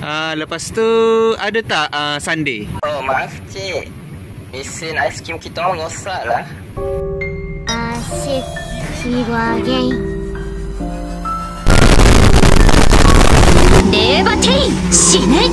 Uh, lepas tu ada tak ah, uh, sundae? Oh maaf cik. Mesin aiskrim kita orang rosak lah. Ah, Asyik. Siwa geng. Never take. Sini.